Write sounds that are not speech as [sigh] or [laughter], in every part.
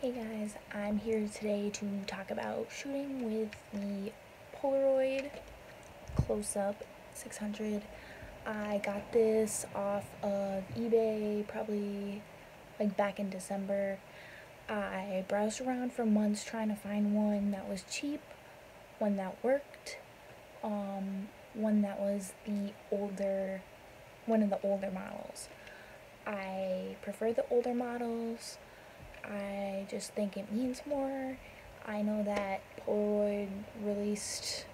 Hey guys, I'm here today to talk about shooting with the Polaroid Close-Up 600. I got this off of eBay probably like back in December. I browsed around for months trying to find one that was cheap, one that worked, um, one that was the older, one of the older models. I prefer the older models. I just think it means more. I know that Polaroid released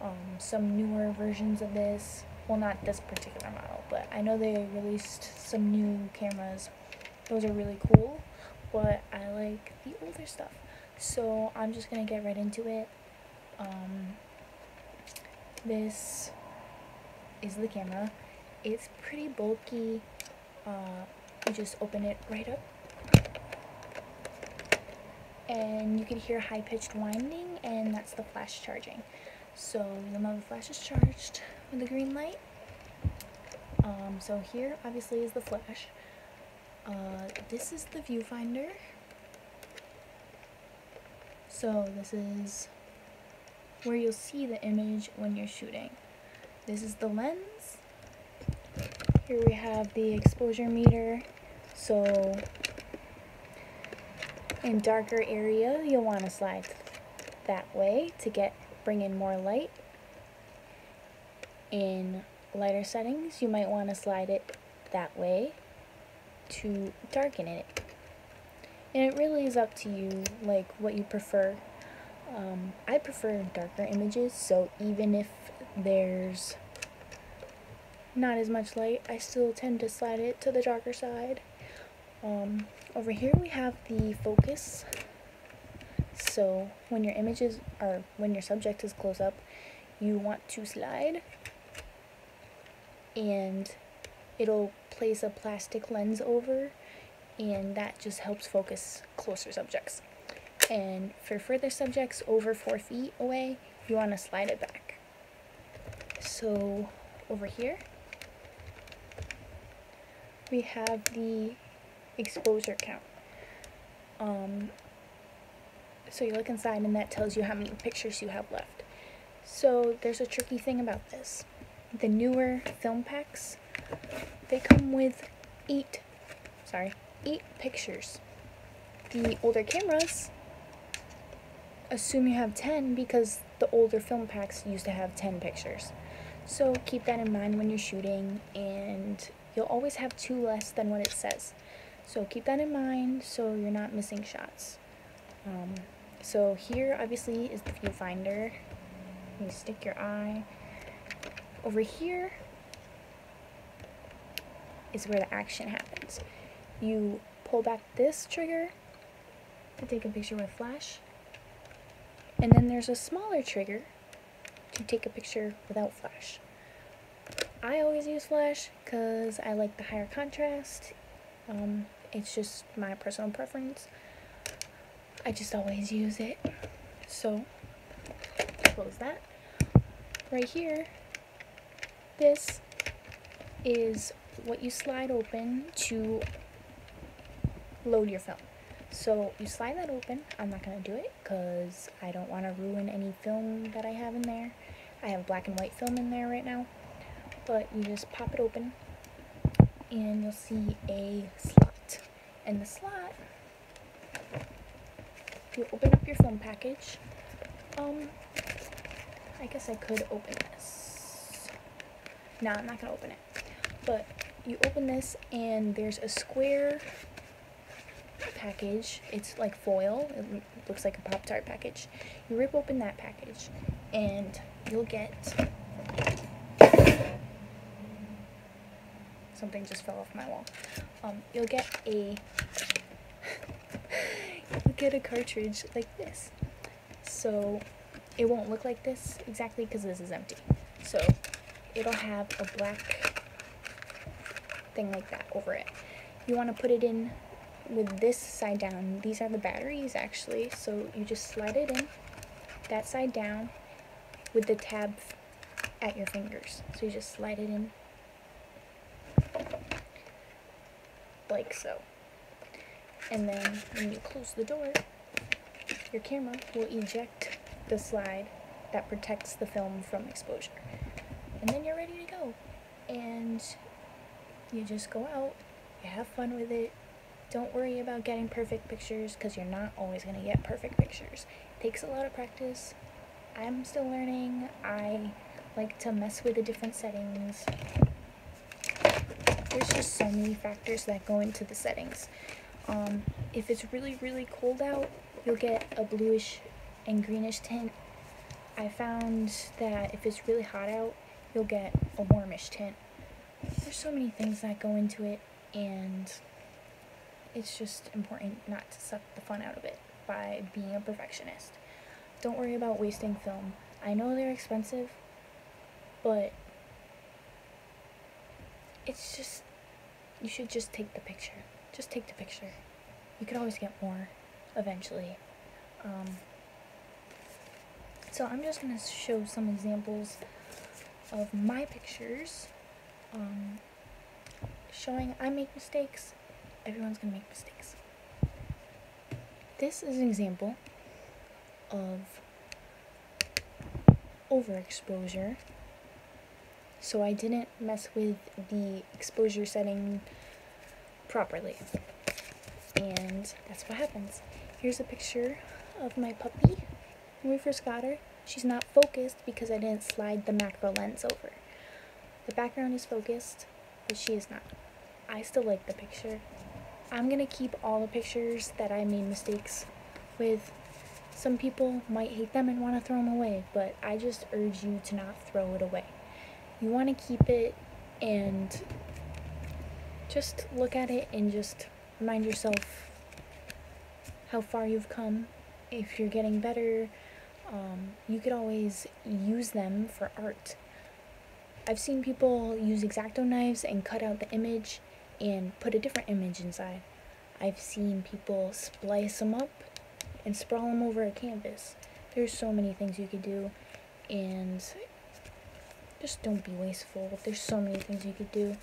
um, some newer versions of this. Well, not this particular model, but I know they released some new cameras. Those are really cool, but I like the older stuff. So I'm just gonna get right into it. Um, this is the camera. It's pretty bulky. Uh, you just open it right up and you can hear high-pitched winding and that's the flash charging. So the flash is charged with the green light um, so here obviously is the flash. Uh, this is the viewfinder. So this is where you'll see the image when you're shooting. This is the lens. Here we have the exposure meter. So in darker area, you'll want to slide that way to get bring in more light. In lighter settings, you might want to slide it that way to darken it. And it really is up to you, like what you prefer. Um, I prefer darker images, so even if there's not as much light, I still tend to slide it to the darker side. Um, over here we have the focus. So when your images are when your subject is close up, you want to slide and it'll place a plastic lens over and that just helps focus closer subjects. And for further subjects over four feet away, you want to slide it back. So over here, we have the exposure count. Um, so you look inside and that tells you how many pictures you have left. So there's a tricky thing about this. The newer film packs, they come with eight, sorry, eight pictures. The older cameras assume you have 10 because the older film packs used to have 10 pictures. So keep that in mind when you're shooting and you'll always have two less than what it says. So keep that in mind so you're not missing shots. Um, so here obviously is the viewfinder. You stick your eye. Over here is where the action happens. You pull back this trigger to take a picture with flash. And then there's a smaller trigger to take a picture without flash. I always use flash because I like the higher contrast um, it's just my personal preference. I just always use it. So, close that. Right here, this is what you slide open to load your film. So you slide that open. I'm not going to do it because I don't want to ruin any film that I have in there. I have black and white film in there right now. But you just pop it open and you'll see a slot. And the slot, you open up your film package. Um, I guess I could open this. No, I'm not gonna open it. But you open this and there's a square package. It's like foil. It looks like a Pop-Tart package. You rip open that package and you'll get something just fell off my wall. Um, you'll get a [laughs] you'll get a cartridge like this. So it won't look like this exactly because this is empty. So it'll have a black thing like that over it. You want to put it in with this side down. These are the batteries actually. So you just slide it in that side down with the tab at your fingers. So you just slide it in like so. And then when you close the door, your camera will eject the slide that protects the film from exposure. And then you're ready to go. And you just go out, you have fun with it. Don't worry about getting perfect pictures because you're not always going to get perfect pictures. It takes a lot of practice. I'm still learning. I like to mess with the different settings. There's just so many factors that go into the settings. Um, if it's really, really cold out, you'll get a bluish and greenish tint. I found that if it's really hot out, you'll get a warmish tint. There's so many things that go into it, and it's just important not to suck the fun out of it by being a perfectionist. Don't worry about wasting film. I know they're expensive, but it's just, you should just take the picture. Just take the picture. You could always get more eventually. Um, so I'm just going to show some examples of my pictures. Um, showing I make mistakes. Everyone's going to make mistakes. This is an example of overexposure so I didn't mess with the exposure setting properly. And that's what happens. Here's a picture of my puppy when we first got her. She's not focused because I didn't slide the macro lens over. The background is focused, but she is not. I still like the picture. I'm gonna keep all the pictures that I made mistakes with. Some people might hate them and want to throw them away, but I just urge you to not throw it away you want to keep it and just look at it and just remind yourself how far you've come. If you're getting better, um, you could always use them for art. I've seen people use X-Acto knives and cut out the image and put a different image inside. I've seen people splice them up and sprawl them over a canvas. There's so many things you could do and just don't be wasteful. There's so many things you could do.